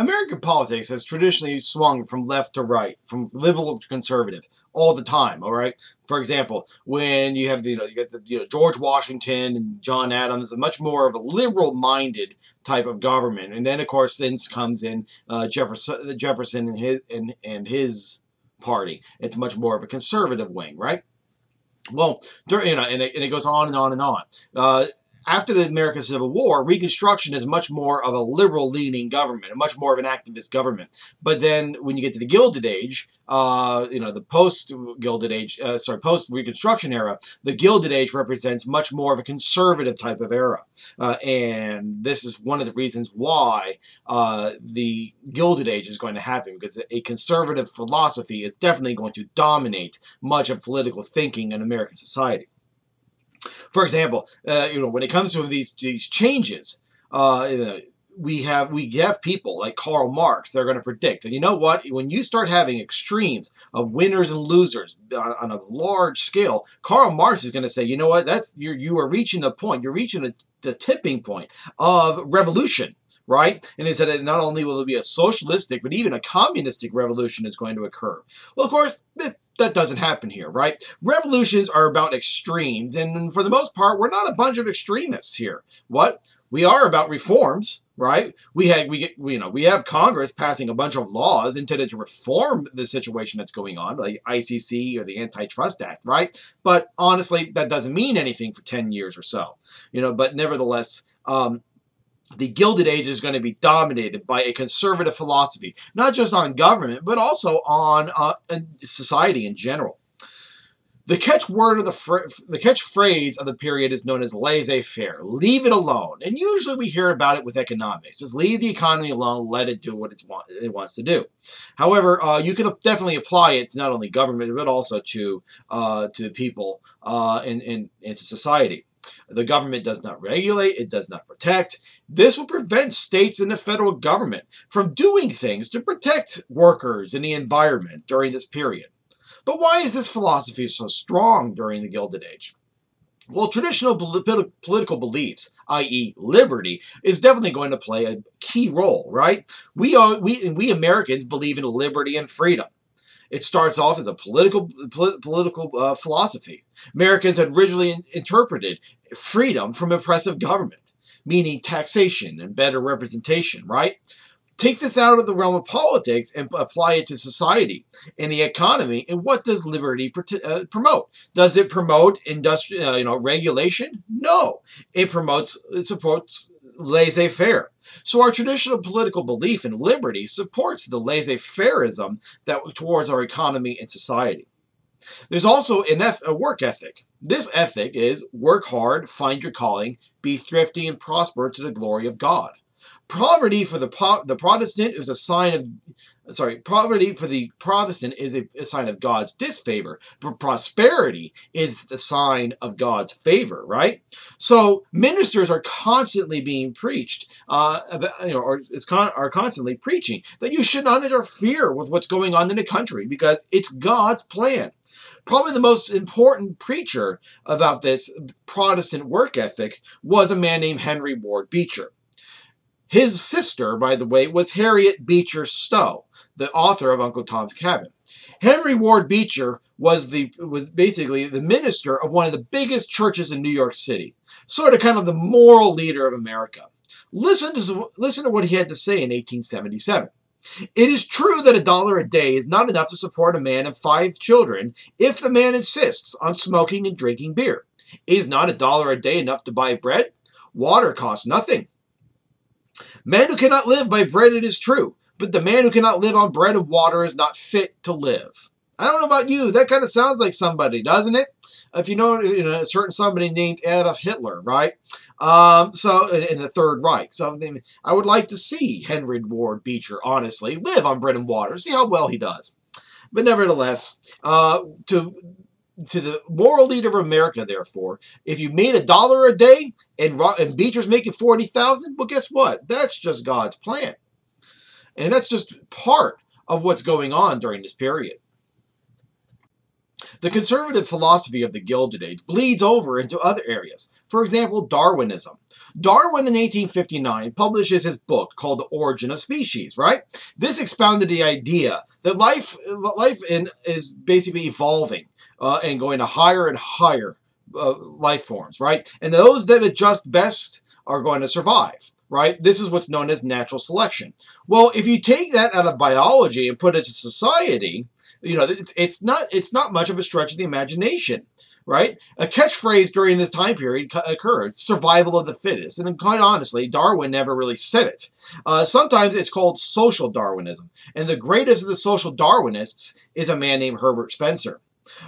American politics has traditionally swung from left to right, from liberal to conservative, all the time. All right. For example, when you have the, you know you get the you know George Washington and John Adams, much more of a liberal-minded type of government, and then of course then comes in uh, Jefferson, Jefferson and his and and his party. It's much more of a conservative wing, right? Well, you know, and it, and it goes on and on and on. Uh, after the American Civil War, Reconstruction is much more of a liberal leaning government, much more of an activist government. But then when you get to the Gilded Age, uh, you know, the post Gilded Age, uh, sorry, post Reconstruction era, the Gilded Age represents much more of a conservative type of era. Uh, and this is one of the reasons why uh, the Gilded Age is going to happen, because a conservative philosophy is definitely going to dominate much of political thinking in American society. For example, uh, you know, when it comes to these these changes, uh, we have we have people like Karl Marx. They're going to predict that you know what, when you start having extremes of winners and losers on, on a large scale, Karl Marx is going to say, you know what, that's you you are reaching the point. You're reaching the, the tipping point of revolution right? And he said that not only will it be a socialistic, but even a communistic revolution is going to occur. Well, of course, that doesn't happen here, right? Revolutions are about extremes, and for the most part, we're not a bunch of extremists here. What? We are about reforms, right? We had we get you know we have Congress passing a bunch of laws intended to reform the situation that's going on, like ICC or the Antitrust Act, right? But honestly, that doesn't mean anything for ten years or so, you know. But nevertheless, um, the Gilded Age is going to be dominated by a conservative philosophy, not just on government, but also on uh, society in general. The catchword of the the catchphrase of the period is known as laissez-faire. Leave it alone. And usually we hear about it with economics. Just leave the economy alone, let it do what want, it wants to do. However, uh, you can definitely apply it to not only government, but also to uh, to people uh, and, and, and to society. The government does not regulate, it does not protect. This will prevent states and the federal government from doing things to protect workers and the environment during this period. But why is this philosophy so strong during the Gilded Age? Well, traditional political beliefs, i.e., liberty, is definitely going to play a key role, right? We are we we Americans believe in liberty and freedom. It starts off as a political political uh, philosophy. Americans had originally in interpreted freedom from oppressive government, meaning taxation and better representation, right? Take this out of the realm of politics and apply it to society and the economy. And what does liberty uh, promote? Does it promote industrial, uh, you know, regulation? No, it promotes, it supports laissez-faire. So our traditional political belief in liberty supports the laissez-faireism that towards our economy and society. There's also an a work ethic. This ethic is work hard, find your calling, be thrifty, and prosper to the glory of God. Poverty for the, the Protestant is a sign of sorry, poverty for the Protestant is a, a, sign of God's disfavor, but prosperity is the sign of God's favor, right? So ministers are constantly being preached, uh, about, you know, or con are constantly preaching that you should not interfere with what's going on in the country because it's God's plan. Probably the most important preacher about this Protestant work ethic was a man named Henry Ward Beecher. His sister, by the way, was Harriet Beecher Stowe the author of Uncle Tom's Cabin. Henry Ward Beecher was the was basically the minister of one of the biggest churches in New York City, sort of kind of the moral leader of America. Listen to listen to what he had to say in 1877. It is true that a dollar a day is not enough to support a man and five children if the man insists on smoking and drinking beer. Is not a dollar a day enough to buy bread? Water costs nothing. Men who cannot live by bread, it is true, but the man who cannot live on bread and water is not fit to live. I don't know about you. That kind of sounds like somebody, doesn't it? If you know, you know a certain somebody named Adolf Hitler, right? Um, so in the Third Reich. So I would like to see Henry Ward Beecher, honestly, live on bread and water. See how well he does. But nevertheless, uh, to to the moral leader of America, therefore, if you made a dollar a day and, and Beecher's making 40,000, well, guess what? That's just God's plan. And that's just part of what's going on during this period. The conservative philosophy of the Gilded Age bleeds over into other areas. For example, Darwinism. Darwin in 1859 publishes his book called The Origin of Species, right? This expounded the idea that life, life in, is basically evolving uh, and going to higher and higher uh, life forms, right? And those that adjust best are going to survive right? This is what's known as natural selection. Well, if you take that out of biology and put it to society, you know, it's not it's not much of a stretch of the imagination, right? A catchphrase during this time period occurred: "Survival of the fittest," and quite honestly, Darwin never really said it. Uh, sometimes it's called social Darwinism, and the greatest of the social Darwinists is a man named Herbert Spencer.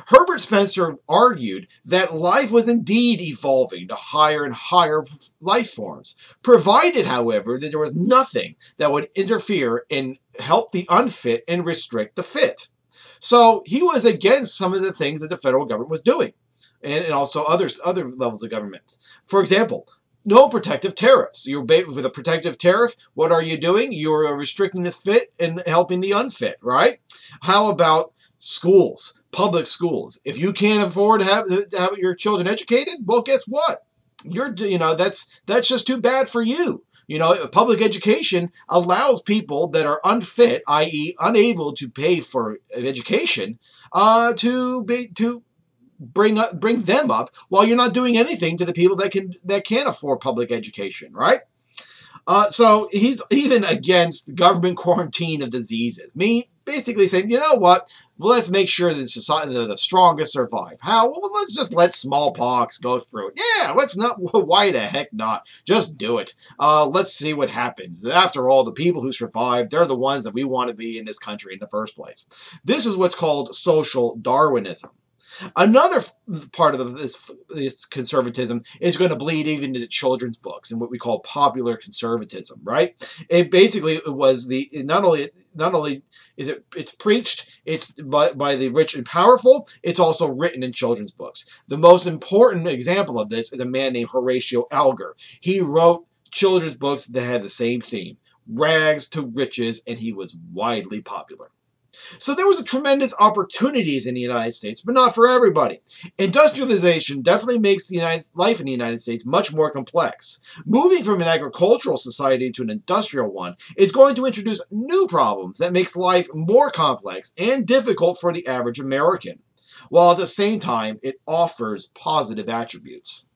Herbert Spencer argued that life was indeed evolving to higher and higher life forms, provided, however, that there was nothing that would interfere and help the unfit and restrict the fit. So he was against some of the things that the federal government was doing, and, and also others, other levels of government. For example, no protective tariffs. You're with a protective tariff. What are you doing? You're restricting the fit and helping the unfit, right? How about schools, public schools? If you can't afford to have, to have your children educated, well, guess what? You're, you know, that's that's just too bad for you. You know, public education allows people that are unfit, i.e., unable to pay for education, uh, to be to bring up bring them up while you're not doing anything to the people that can that can't afford public education, right? Uh, so he's even against government quarantine of diseases. Me basically saying, you know what? Let's make sure that society the strongest survive. How? Well, let's just let smallpox go through. Yeah, let's not. Why the heck not? Just do it. Uh, let's see what happens. After all, the people who survive, they're the ones that we want to be in this country in the first place. This is what's called social Darwinism. Another part of this, this conservatism is going to bleed even into children's books and what we call popular conservatism, right? It basically was the not only not only is it it's preached it's by, by the rich and powerful it's also written in children's books. The most important example of this is a man named horatio alger he wrote children's books that had the same theme rags to riches and he was widely popular so there was a tremendous opportunities in the United States, but not for everybody. Industrialization definitely makes the United life in the United States much more complex. Moving from an agricultural society to an industrial one is going to introduce new problems that makes life more complex and difficult for the average American, while at the same time it offers positive attributes.